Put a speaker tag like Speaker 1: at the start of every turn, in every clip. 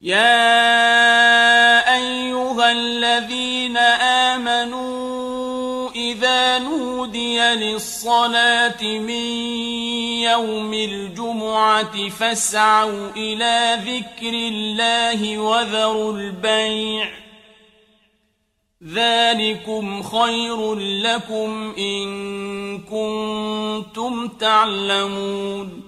Speaker 1: يا أيها الذين آمنوا إذا نودي للصلاة من يوم الجمعة فاسعوا إلى ذكر الله وذروا البيع ذلكم خير لكم إن كنتم تعلمون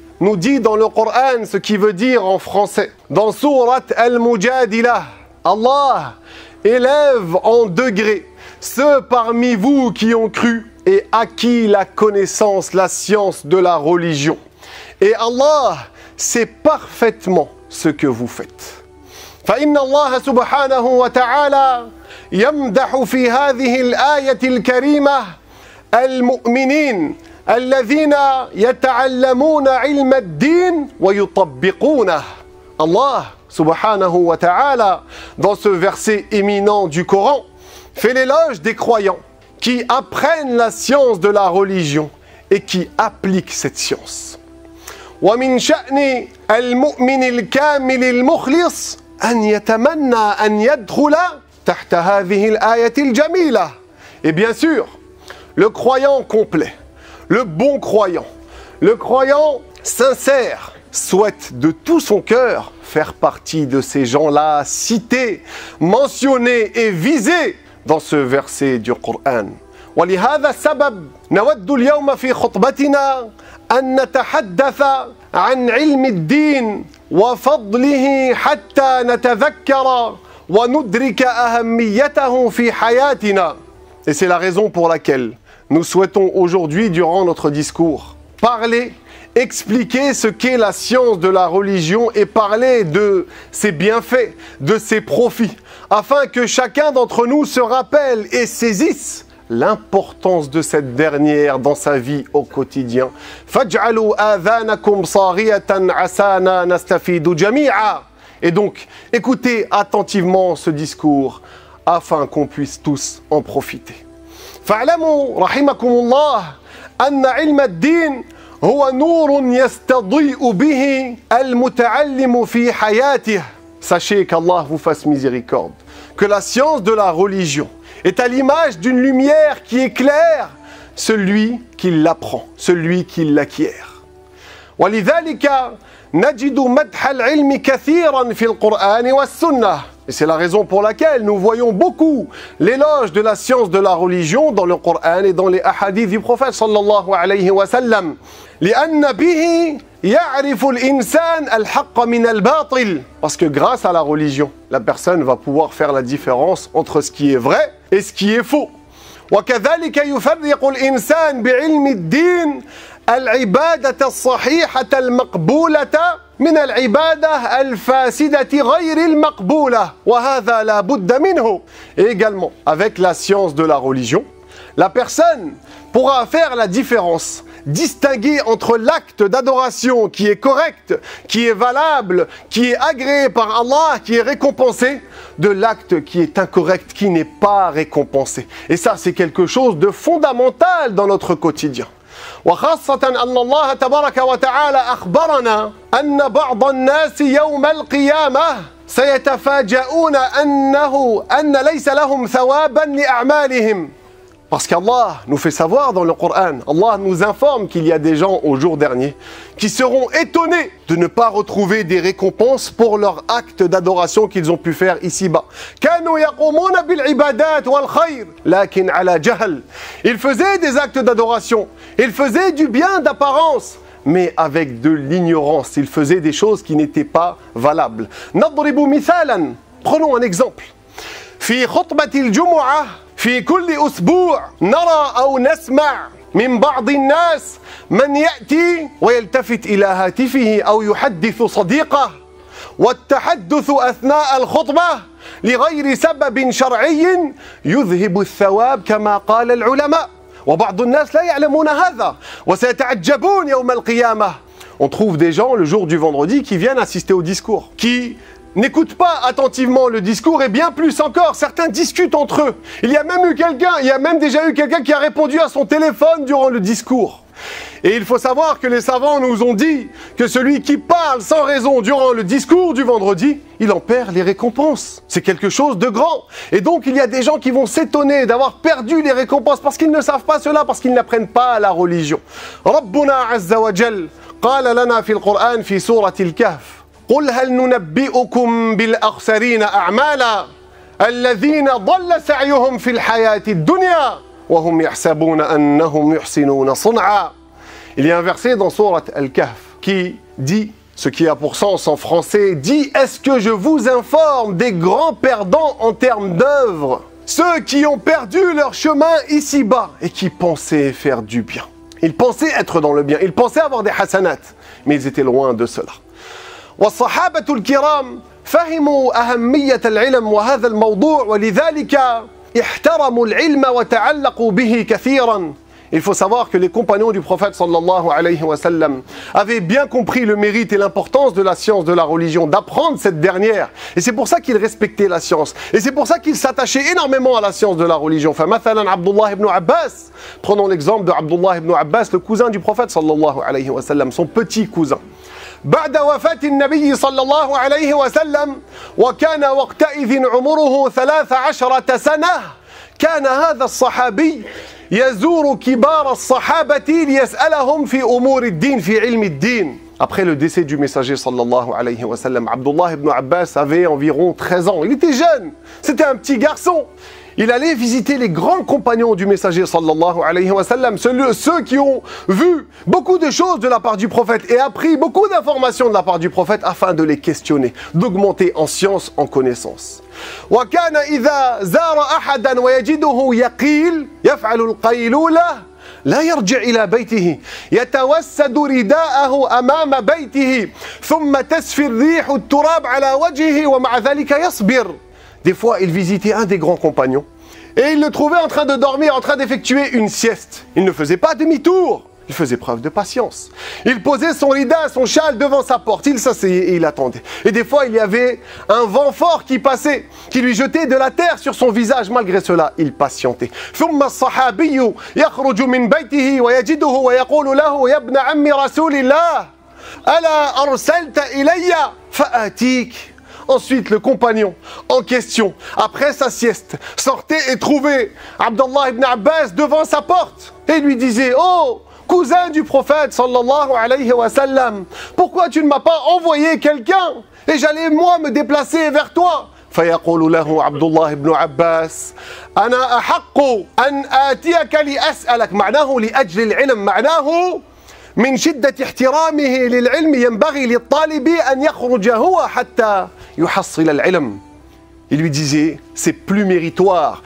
Speaker 1: nous dit dans le Coran ce qui veut dire en français. Dans Surat Al-Mujadila, Allah élève en degré ceux parmi vous qui ont cru et acquis la connaissance, la science de la religion. Et Allah sait parfaitement ce que vous faites. ayatil المؤمنين الذين يتعلمون علم الدين ويطبقونه Allah subhanahu wa ta'ala dans ce verset éminent du Coran fait l'éloge des croyants qui apprennent la science de la religion et qui appliquent cette science. ومن شأن المؤمن الكامل المخلص أن يتمنى أن يدخل تحت هذه الآية الجميلة. Et bien sûr, le croyant complet, le bon croyant, le croyant sincère souhaite de tout son cœur faire partie de ces gens-là cités, mentionnés et visés dans ce verset du Coran. Et c'est la raison pour laquelle nous souhaitons aujourd'hui, durant notre discours, parler, expliquer ce qu'est la science de la religion et parler de ses bienfaits, de ses profits, afin que chacun d'entre nous se rappelle et saisisse l'importance de cette dernière dans sa vie au quotidien. Et donc, écoutez attentivement ce discours afin qu'on puisse tous en profiter. Sachez qu'Allah vous fasse miséricorde, que la science de la religion est à l'image d'une lumière qui éclaire celui qui l'apprend, celui qui l'acquiert. نجد مدح العلم كثيرا في القرآن Et c'est la raison pour laquelle nous voyons beaucoup l'éloge de la science de la religion dans le Coran et dans les hadiths du prophète لأن به يعرف الحق من الباطل Parce que grâce à la religion, la personne va pouvoir faire la différence entre ce qui est vrai et ce qui est faux. وكذلك يفرق الإنسان بعلم الدين et également avec la science de la religion la personne pourra faire la différence distinguer entre l'acte d'adoration qui est correct, qui est valable, qui est agréé par Allah, qui est récompensé, de l'acte qui est incorrect, qui n'est pas récompensé. Et ça, c'est quelque chose de fondamental dans notre quotidien. وخاصة أن الله تبارك وتعالى أخبرنا أن بعض الناس يوم القيامة سيتفاجؤون أنه أن ليس لهم ثوابا لأعمالهم Parce qu'Allah nous fait savoir dans le Coran, Allah nous informe qu'il y a des gens au jour dernier qui seront étonnés de ne pas retrouver des récompenses pour leurs actes d'adoration qu'ils ont pu faire ici-bas. Ils faisaient des actes d'adoration, ils faisaient du bien d'apparence, mais avec de l'ignorance. Ils faisaient des choses qui n'étaient pas valables. Prenons un exemple. في كل أسبوع نرى أو نسمع من بعض الناس من يأتي ويلتفت إلى هاتفه أو يحدث صديقه والتحدث أثناء الخطبة لغير سبب شرعي يذهب الثواب كما قال العلماء وبعض الناس لا يعلمون هذا وسيتعجبون يوم القيامة On trouve des gens le jour du vendredi qui viennent assister au discours, qui n'écoutent pas attentivement le discours et bien plus encore, certains discutent entre eux. Il y a même eu quelqu'un, il y a même déjà eu quelqu'un qui a répondu à son téléphone durant le discours. Et il faut savoir que les savants nous ont dit que celui qui parle sans raison durant le discours du vendredi, il en perd les récompenses. C'est quelque chose de grand. Et donc il y a des gens qui vont s'étonner d'avoir perdu les récompenses parce qu'ils ne savent pas cela, parce qu'ils n'apprennent pas la religion. Rabbuna il y a un verset dans Surat Al-Kahf qui dit, ce qui a pour sens en français, dit Est-ce que je vous informe des grands perdants en termes d'œuvres Ceux qui ont perdu leur chemin ici-bas et qui pensaient faire du bien. Ils pensaient être dans le bien, ils pensaient avoir des hasanats, mais ils étaient loin de cela. Il faut savoir que les compagnons du prophète sallallahu alayhi wa sallam avaient bien compris le mérite et l'importance de la science de la religion, d'apprendre cette dernière. Et c'est pour ça qu'ils respectaient la science. Et c'est pour ça qu'ils s'attachaient énormément à la science de la religion. Enfin, Abdullah ibn Abbas. Prenons l'exemple de Abdullah ibn Abbas, le cousin du prophète sallallahu alayhi wa sallam, son petit cousin. بعد وفاة النبي صلى الله عليه وسلم وكان وقتئذ عمره ثلاث عشرة سنة كان هذا الصحابي يزور كبار الصحابة ليسألهم في أمور الدين في علم الدين Après le décès du messager sallallahu alayhi wa sallam, Abdullah ibn Abbas avait environ 13 ans. Il était jeune, c'était un petit garçon. Il allait visiter les grands compagnons du Messager sallallahu alayhi wa sallam, ceux qui ont vu beaucoup de choses de la part du Prophète et appris beaucoup d'informations de la part du Prophète afin de les questionner, d'augmenter en science, en connaissance. wa kana il zara ahadan wa ou yaqil ou deux, il y a un ou deux, il y a un ou deux, il y a un ou wa il y a des fois, il visitait un des grands compagnons et il le trouvait en train de dormir, en train d'effectuer une sieste. Il ne faisait pas demi-tour. Il faisait preuve de patience. Il posait son lida, son châle devant sa porte. Il s'asseyait et il attendait. Et des fois, il y avait un vent fort qui passait, qui lui jetait de la terre sur son visage. Malgré cela, il patientait. Ensuite, le compagnon en question, après sa sieste, sortait et trouvait abdullah ibn Abbas devant sa porte et lui disait Oh cousin du prophète sallallahu alayhi wa sallam, pourquoi tu ne m'as pas envoyé quelqu'un et j'allais moi me déplacer vers toi فيقول له عبد الله بن عباس أنا أحق أن آتيك لأسألك معناه لأجل العلم معناه من شدة احترامه للعلم ينبغي للطالب أن يخرج هو حتى il lui disait, c'est plus méritoire.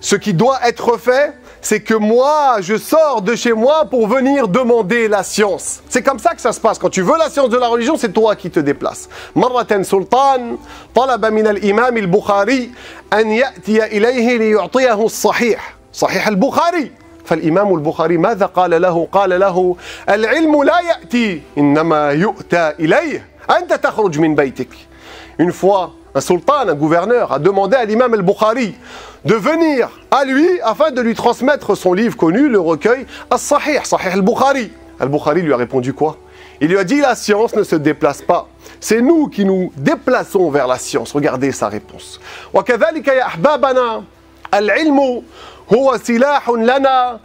Speaker 1: Ce qui doit être fait, c'est que moi, je sors de chez moi pour venir demander la science. C'est comme ça que ça se passe. Quand tu veux la science de la religion, c'est toi qui te déplaces. مرة سلطان طلب من al-sahih. »« البخاري أن يأتي إليه ليعطيه الصحيح صحيح البخاري فالإمام البخاري ماذا قال له قال له العلم لا يأتي إنما يؤتى إليه أنت تخرج من بيتك une fois, un sultan, un gouverneur, a demandé à l'imam al-Bukhari de venir à lui afin de lui transmettre son livre connu, le recueil As-Sahih, Sahih al-Bukhari. Al-Bukhari lui a répondu quoi Il lui a dit La science ne se déplace pas. C'est nous qui nous déplaçons vers la science. Regardez sa réponse. هو سلاح لنا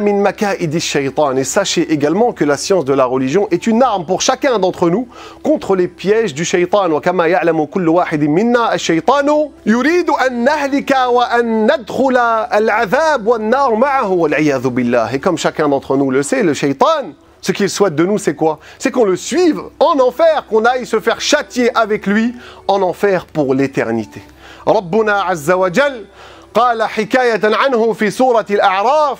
Speaker 1: من مكائد الشيطان. Et sachez également que la science de la religion est une arme pour chacun d'entre nous contre les pièges du شيطان وكما يعلم كل واحد منا الشيطان يريد أن نهلك وأن ندخل العذاب والنار معه والعياذ بالله. Et comme chacun d'entre nous le sait, le shaytan » Ce qu'il souhaite de nous, c'est quoi C'est qu'on le suive en enfer, qu'on aille se faire châtier avec lui en enfer pour l'éternité. ربنا قال حكاية عنه في سورة الأعراف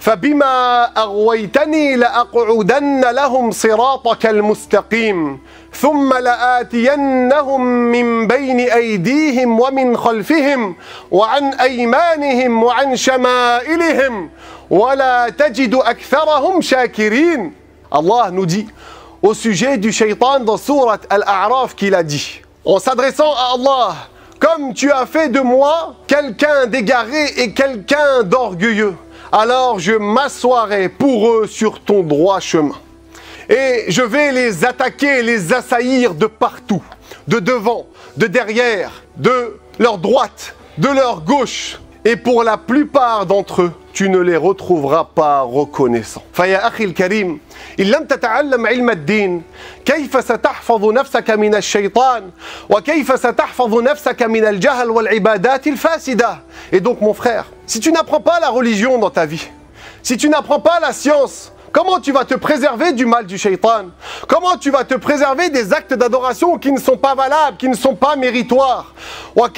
Speaker 1: فبما أغويتني لأقعدن لهم صراطك المستقيم ثم لآتينهم من بين أيديهم ومن خلفهم وعن أيمانهم وعن شمائلهم ولا تجد أكثرهم شاكرين الله nous au sujet du shaitan dans Surat Al-A'raf qu'il a dit en s'adressant à Allah Comme tu as fait de moi quelqu'un d'égaré et quelqu'un d'orgueilleux, alors je m'assoirai pour eux sur ton droit chemin. Et je vais les attaquer, les assaillir de partout, de devant, de derrière, de leur droite, de leur gauche, et pour la plupart d'entre eux, tu ne les retrouveras pas reconnaissants. Faya al karim, il lam tata'allam ilm ad-din, كيف ستحفظ نفسك من الشيطان al-jahal wa al الجهل والعبادات الفاسدة. Et donc mon frère, si tu n'apprends pas la religion dans ta vie, si tu n'apprends pas la science, Comment tu vas te préserver du mal du shaitan Comment tu vas te préserver des actes d'adoration qui ne sont pas valables, qui ne sont pas méritoires Comment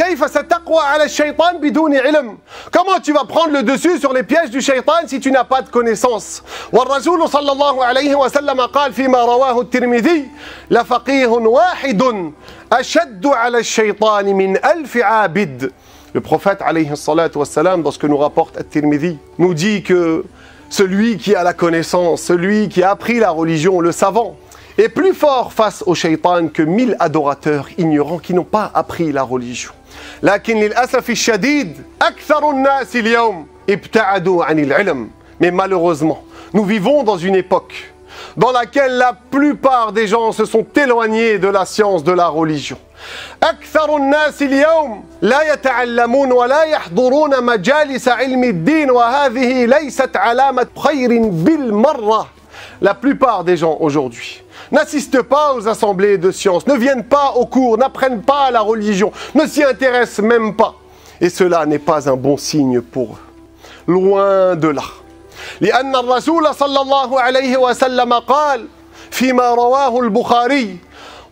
Speaker 1: tu vas prendre le dessus sur les pièges du shaitan si tu n'as pas de connaissance Le prophète, alayhi dans ce que nous rapporte At-Tirmidhi, nous dit que celui qui a la connaissance, celui qui a appris la religion, le savant, est plus fort face au shaitan que mille adorateurs ignorants qui n'ont pas appris la religion. Mais malheureusement, nous vivons dans une époque dans laquelle la plupart des gens se sont éloignés de la science, de la religion. La plupart des gens aujourd'hui n'assistent pas aux assemblées de sciences, ne viennent pas aux cours, n'apprennent pas la religion, ne s'y intéressent même pas. Et cela n'est pas un bon signe pour eux. Loin de là. sallallahu alayhi wa sallam عليه وسلم قال فيما al-Bukhari »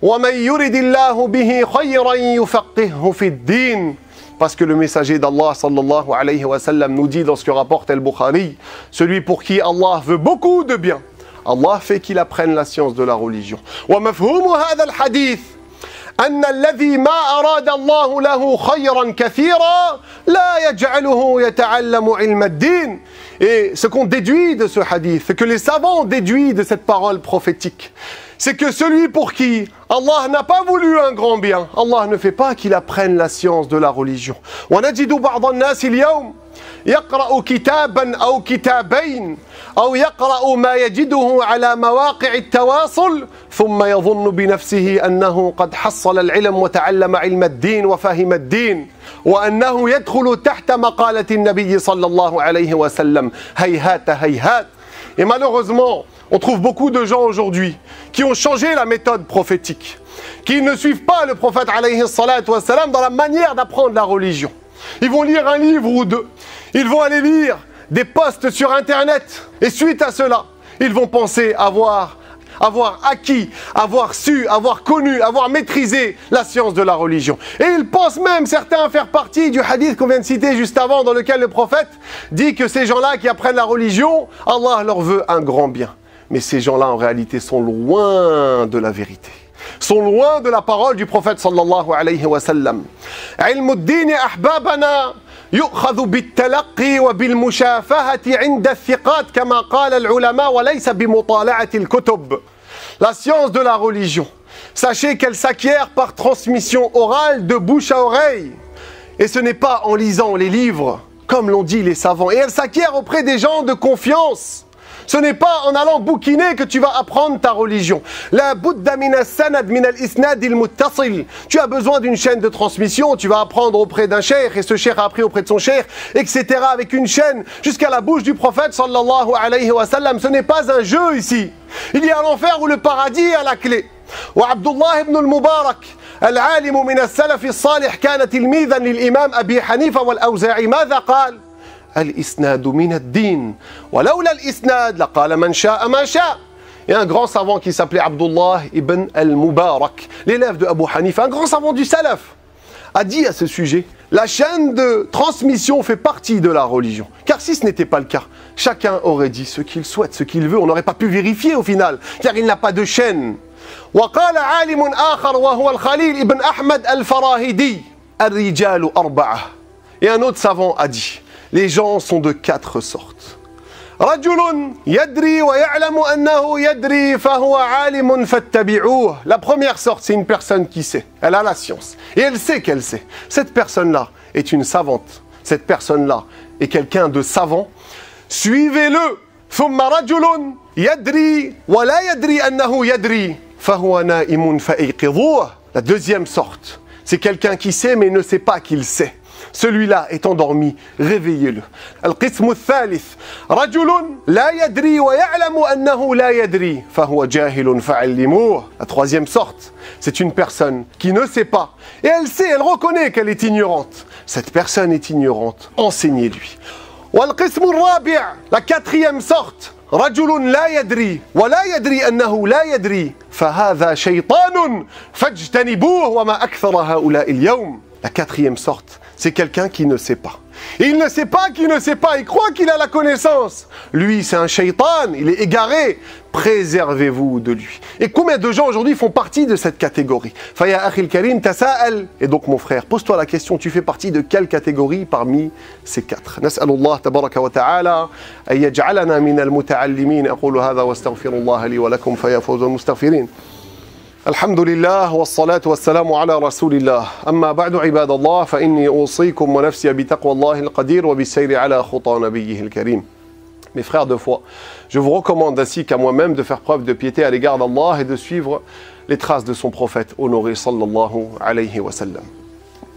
Speaker 1: ومن يرد الله به خيرا يفقهه في الدين Parce que le messager d'Allah sallallahu alayhi wa sallam nous dit dans ce que rapporte Al-Bukhari, celui pour qui Allah veut beaucoup de bien, Allah fait qu'il apprenne la science de la religion. ومفهوم هذا الحديث أن الذي ما أراد الله له خيرا كثيرا لا يجعله يتعلم علم الدين Et ce qu'on déduit de ce hadith, ce que les savants déduisent de cette parole prophétique, c'est que celui pour qui Allah n'a pas voulu un grand bien, Allah ne fait pas qu'il apprenne la science de la religion. يقرأ كتابا أو كتابين أو يقرأ ما يجده على مواقع التواصل ثم يظن بنفسه أنه قد حصل العلم وتعلم علم الدين وفهم الدين وأنه يدخل تحت مقالة النبي صلى الله عليه وسلم هيهات هيهات Et malheureusement, on trouve beaucoup de gens aujourd'hui qui ont changé la méthode prophétique, qui ne suivent pas le prophète dans la manière d'apprendre la religion. Ils vont lire un livre ou deux. Ils vont aller lire des posts sur Internet. Et suite à cela, ils vont penser avoir, avoir acquis, avoir su, avoir connu, avoir maîtrisé la science de la religion. Et ils pensent même, certains, à faire partie du hadith qu'on vient de citer juste avant, dans lequel le prophète dit que ces gens-là qui apprennent la religion, Allah leur veut un grand bien. Mais ces gens-là, en réalité, sont loin de la vérité sont loin de la parole du prophète sallallahu alayhi wa sallam. La science de la religion, sachez qu'elle s'acquiert par transmission orale de bouche à oreille. Et ce n'est pas en lisant les livres, comme l'ont dit les savants. Et elle s'acquiert auprès des gens de confiance. Ce n'est pas en allant bouquiner que tu vas apprendre ta religion. La sanad isnad il Tu as besoin d'une chaîne de transmission, tu vas apprendre auprès d'un cher et ce cher a appris auprès de son cher, etc. avec une chaîne jusqu'à la bouche du prophète sallallahu alayhi wa sallam. Ce n'est pas un jeu ici. Il y a l'enfer ou le paradis à la clé. al الله mubarak المبارك العالم من السلف الصالح كان تلميذا للإمام أبي حنيفة والأوزاعي ماذا قال؟ et un grand savant qui s'appelait Abdullah ibn al-Mubarak, l'élève de Abu Hanifa, un grand savant du Salaf, a dit à ce sujet La chaîne de transmission fait partie de la religion. Car si ce n'était pas le cas, chacun aurait dit ce qu'il souhaite, ce qu'il veut. On n'aurait pas pu vérifier au final, car il n'a pas de chaîne. Et un autre savant a dit les gens sont de quatre sortes. La première sorte, c'est une personne qui sait. Elle a la science. Et elle sait qu'elle sait. Cette personne-là est une savante. Cette personne-là est quelqu'un de savant. Suivez-le. La deuxième sorte, c'est quelqu'un qui sait mais ne sait pas qu'il sait. Celui-là est endormi, réveillez-le. La troisième sorte, c'est une personne qui ne sait pas et elle sait, elle reconnaît qu'elle est ignorante. Cette personne est ignorante, enseignez-lui. la quatrième sorte, La quatrième sorte, c'est quelqu'un qui ne sait pas. Et il ne sait pas qu'il ne sait pas, il croit qu'il a la connaissance. Lui, c'est un shaitan, il est égaré. Préservez-vous de lui. Et combien de gens aujourd'hui font partie de cette catégorie Faya Akhil Karim, Et donc, mon frère, pose-toi la question tu fais partie de quelle catégorie parmi ces quatre الحمد لله والصلاة والسلام على رسول الله أما بعد عباد الله فإني أوصيكم ونفسي بتقوى الله القدير وبالسير على خطى نبيه الكريم Mes frères de foi, je vous recommande ainsi qu'à moi-même de faire preuve de piété à l'égard d'Allah et de suivre les traces de son prophète honoré sallallahu alayhi wa sallam.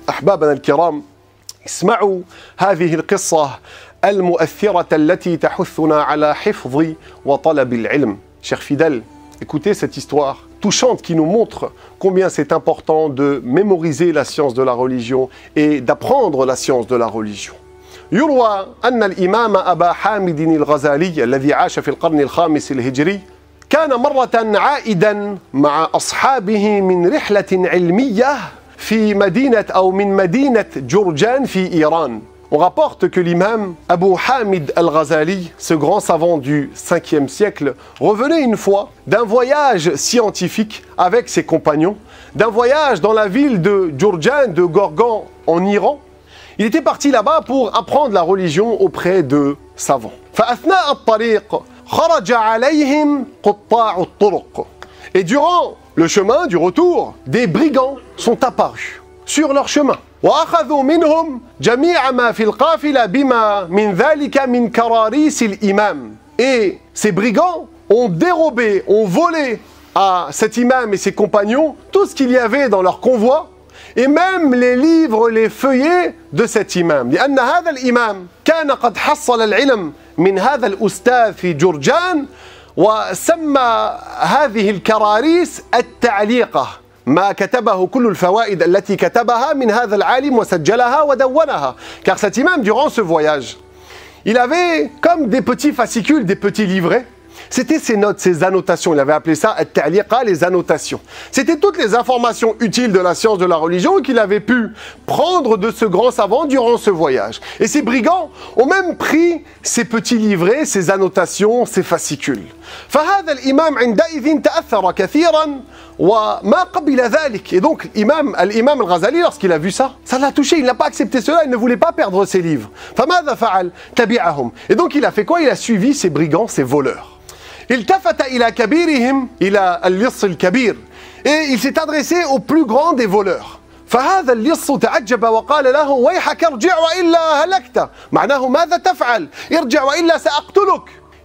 Speaker 1: أحبابنا الكرام اسمعوا هذه القصة المؤثرة التي تحثنا على حفظ وطلب العلم. Chers fidèles, écoutez cette histoire touchante qui nous montre combien c'est important de mémoriser la science de la religion et d'apprendre la science de la religion. يروى أن الإمام أبا حامد الغزالي الذي عاش في القرن الخامس الهجري كان مرة عائدا مع أصحابه من رحلة علمية في مدينة أو من مدينة جرجان في إيران On rapporte que l'imam Abu Hamid al-Ghazali, ce grand savant du 5e siècle, revenait une fois d'un voyage scientifique avec ses compagnons, d'un voyage dans la ville de Djurjan, de Gorgan, en Iran. Il était parti là-bas pour apprendre la religion auprès de savants. Et durant le chemin du retour, des brigands sont apparus sur leur chemin. وأخذوا منهم جميع ما في القافلة بما من ذلك من كراريس الإمام Et ces brigands ont dérobé, ont volé à cet imam et ses compagnons tout ce qu'il y avait dans leur convoi et même les livres, les feuillets de cet imam. لأن هذا الإمام كان قد حصل العلم من هذا الأستاذ في جرجان وسمى هذه الكراريس التعليقة ما كتبه كل الفوائد التي كتبها من هذا العالم وسجلها ودونها car cet imam durant ce voyage il avait comme des petits fascicules des petits livrets C'était ses notes, ses annotations. Il avait appelé ça les annotations. C'était toutes les informations utiles de la science de la religion qu'il avait pu prendre de ce grand savant durant ce voyage. Et ces brigands ont même pris ses petits livrets, ses annotations, ses fascicules. Et donc l'imam al al-Ghazali lorsqu'il a vu ça, ça l'a touché, il n'a pas accepté cela, il ne voulait pas perdre ses livres. Et donc il a fait quoi Il a suivi ces brigands, ces voleurs. التفت إلى كبيرهم إلى اللص الكبير et il s'est adressé au plus grand des voleurs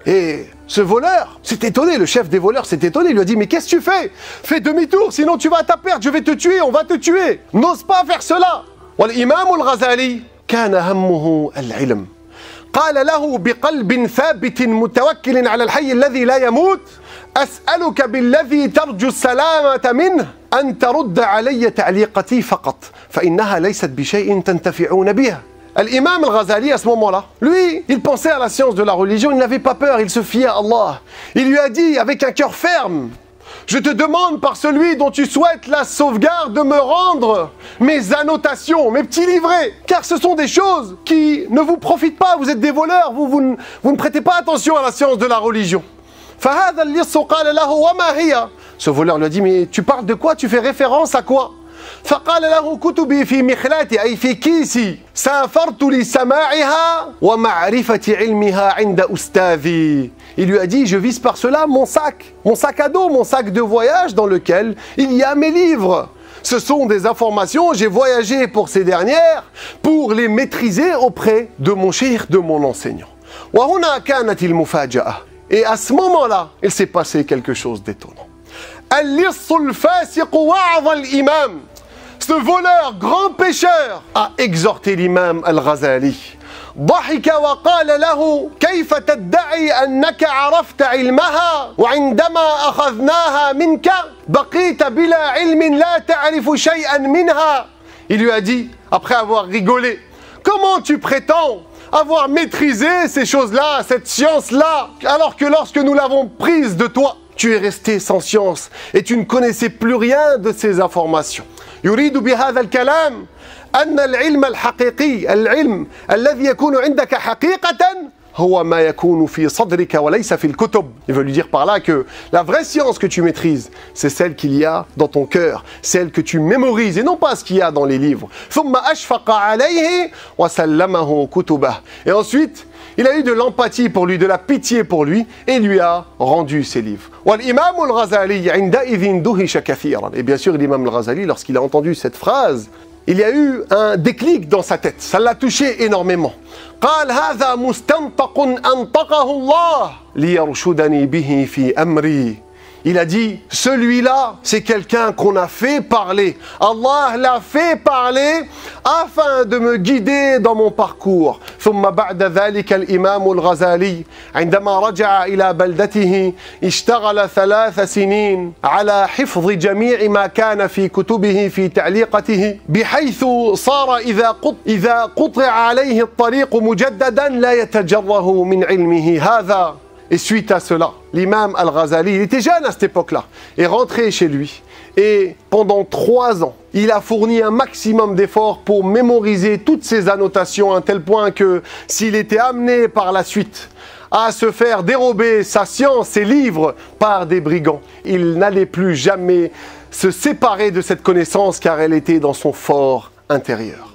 Speaker 1: Et ce voleur s'est étonné, le chef des voleurs s'est étonné, il lui a dit Mais qu'est-ce que tu fais Fais demi-tour, sinon tu vas à ta perte, je vais te tuer, on va te tuer. N'ose pas faire cela. al كان قال له بقلب ثابت متوكل على الحي الذي لا يموت أسألك بالذي ترجو السلامة منه أن ترد علي تعليقتي فقط فإنها ليست بشيء تنتفعون بها الإمام الغزالي اسمه مولا لوي il pensait à la science de la religion, il n'avait pas peur, il se fiait à Allah. Il lui a dit avec un cœur ferme, Je te demande par celui dont tu souhaites la sauvegarde de me rendre mes annotations, mes petits livrets, car ce sont des choses qui ne vous profitent pas, vous êtes des voleurs, vous, vous, ne, prêtez pas attention à la science de la religion. Ce voleur lui a dit, mais tu parles de quoi Tu fais référence à quoi il lui a dit, je vise par cela mon sac, mon sac à dos, mon sac de voyage dans lequel il y a mes livres. Ce sont des informations, j'ai voyagé pour ces dernières, pour les maîtriser auprès de mon cheikh, de mon enseignant. Et à ce moment-là, il s'est passé quelque chose d'étonnant. Ce voleur, grand pécheur, a exhorté l'imam Al-Ghazali. Il lui a dit, après avoir rigolé, comment tu prétends avoir maîtrisé ces choses-là, cette science-là, alors que lorsque nous l'avons prise de toi, tu es resté sans science et tu ne connaissais plus rien de ces informations. Il veut lui dire par là que la vraie science que tu maîtrises, c'est celle qu'il y a dans ton cœur, celle que tu mémorises et non pas ce qu'il y a dans les livres. Et ensuite, il a eu de l'empathie pour lui, de la pitié pour lui et lui a rendu ses livres. Et bien sûr, l'imam al-Ghazali, lorsqu'il a entendu cette phrase, il y a eu un déclic dans sa tête. Ça l'a touché énormément. قال il a dit, celui-là, c'est quelqu'un qu'on a fait parler. Allah l'a fait parler afin de me guider dans mon parcours. ثم بعد ذلك الإمام الغزالي عندما رجع إلى بلدته اشتغل ثلاث سنين على حفظ جميع ما كان في كتبه في تعليقته بحيث صار إذا قط إذا قطع عليه الطريق مجددا لا يتجره من علمه هذا Et suite à cela, l'imam al razali il était jeune à cette époque-là, est rentré chez lui. Et pendant trois ans, il a fourni un maximum d'efforts pour mémoriser toutes ces annotations à un tel point que s'il était amené par la suite à se faire dérober sa science, ses livres, par des brigands. Il n'allait plus jamais se séparer de cette connaissance car elle était dans son fort intérieur.